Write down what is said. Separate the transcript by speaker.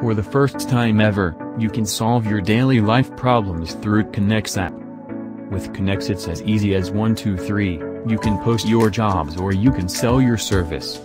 Speaker 1: For the first time ever, you can solve your daily life problems through Connects app. With Connects it's as easy as one, two, three. you can post your jobs or you can sell your service.